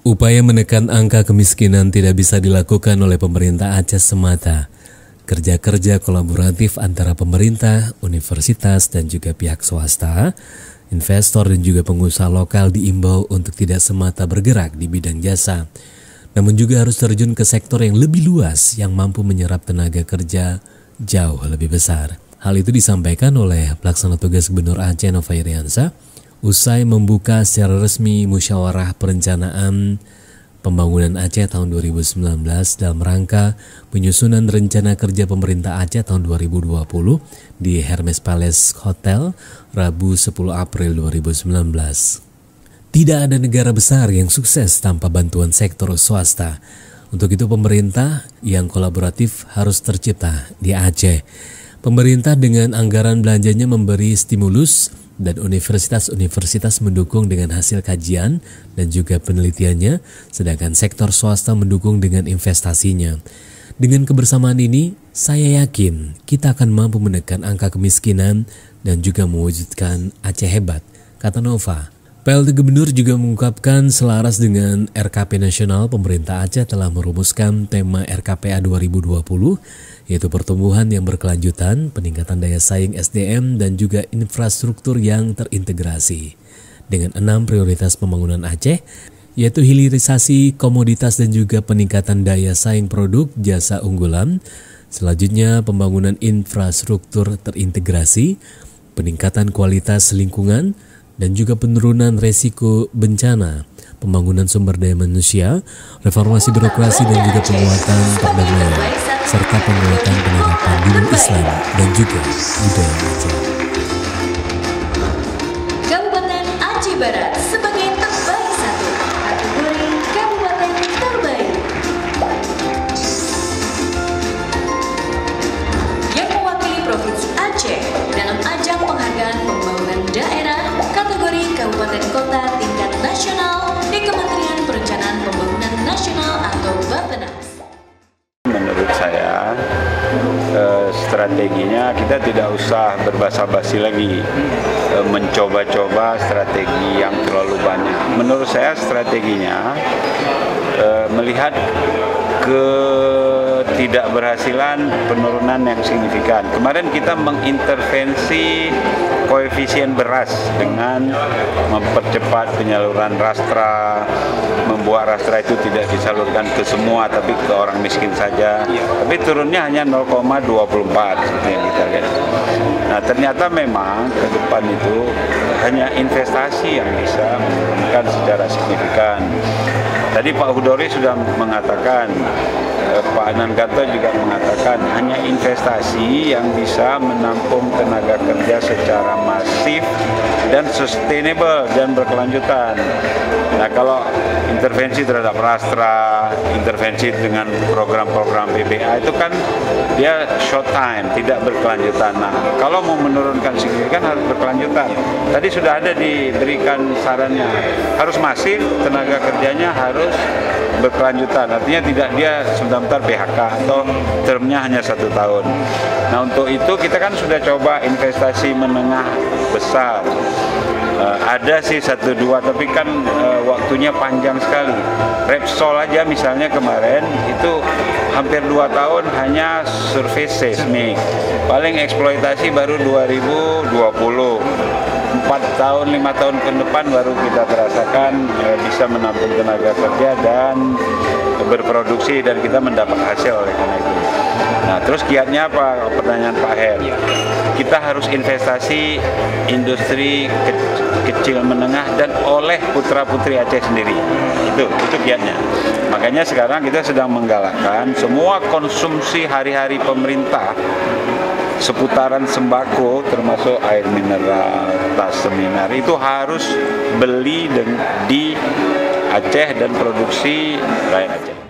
Upaya menekan angka kemiskinan tidak bisa dilakukan oleh pemerintah Aceh semata. Kerja-kerja kolaboratif antara pemerintah, universitas, dan juga pihak swasta, investor dan juga pengusaha lokal diimbau untuk tidak semata bergerak di bidang jasa, namun juga harus terjun ke sektor yang lebih luas yang mampu menyerap tenaga kerja jauh lebih besar. Hal itu disampaikan oleh pelaksana tugas Gubernur Aceh Nova Iriansa Usai membuka secara resmi musyawarah perencanaan pembangunan Aceh tahun 2019 dalam rangka penyusunan rencana kerja pemerintah Aceh tahun 2020 di Hermes Palace Hotel Rabu 10 April 2019. Tidak ada negara besar yang sukses tanpa bantuan sektor swasta. Untuk itu pemerintah yang kolaboratif harus tercipta di Aceh. Pemerintah dengan anggaran belanjanya memberi stimulus dan universitas-universitas mendukung dengan hasil kajian dan juga penelitiannya, sedangkan sektor swasta mendukung dengan investasinya. Dengan kebersamaan ini, saya yakin kita akan mampu menekan angka kemiskinan dan juga mewujudkan Aceh hebat, kata Nova. PLT Gubernur juga mengungkapkan selaras dengan RKP Nasional, pemerintah Aceh telah merumuskan tema RKPA 2020, yaitu pertumbuhan yang berkelanjutan, peningkatan daya saing SDM, dan juga infrastruktur yang terintegrasi. Dengan enam prioritas pembangunan Aceh, yaitu hilirisasi komoditas dan juga peningkatan daya saing produk jasa unggulan, selanjutnya pembangunan infrastruktur terintegrasi, peningkatan kualitas lingkungan, dan juga penurunan resiko bencana, pembangunan sumber daya manusia, reformasi birokrasi dan juga penguatan perdamaian, serta penguatan penerapan dinul Islam dan juga budaya Aceh. Kabupaten Aceh Barat Menurut saya eh, strateginya kita tidak usah berbasa-basi lagi eh, mencoba-coba strategi yang terlalu banyak. Menurut saya strateginya eh, melihat ketidakberhasilan penurunan yang signifikan. Kemarin kita mengintervensi koefisien beras dengan mempercepat penyaluran rastra, membuat rastra itu tidak disalurkan ke semua tapi ke orang miskin saja. Tapi turunnya hanya 0,24 seperti yang kita lihat. Nah ternyata memang ke depan itu hanya investasi yang bisa menurunkan secara signifikan. Tadi Pak Hudori sudah mengatakan, eh, Pak Nangato juga mengatakan hanya investasi yang bisa menampung tenaga kerja secara masif dan sustainable dan berkelanjutan. Nah kalau intervensi terhadap rastra, intervensi dengan program-program BBA itu kan dia short time, tidak berkelanjutan. Nah kalau mau menurunkan signifikan harus berkelanjutan. Tadi sudah ada diberikan sarannya, harus masif, tenaga kerjanya harus berkelanjutan. Artinya tidak dia sebentar-bentar PHK atau termnya hanya satu tahun. Nah untuk itu kita kan sudah coba investasi menengah besar. Uh, ada sih satu dua tapi kan uh, waktunya panjang sekali. Repsol aja misalnya kemarin itu hampir dua tahun hanya survei seismik. Paling eksploitasi baru 2020 empat tahun lima tahun ke depan baru kita terasakan eh, bisa menampung tenaga kerja dan berproduksi dan kita mendapat hasil oleh karena itu. Nah terus kiatnya apa pertanyaan Pak Her? Kita harus investasi industri ke kecil menengah dan oleh putra putri Aceh sendiri. Itu itu kiatnya. Makanya sekarang kita sedang menggalakkan semua konsumsi hari-hari pemerintah seputaran sembako termasuk air mineral, tas seminar itu harus beli di Aceh dan produksi rakyat Aceh.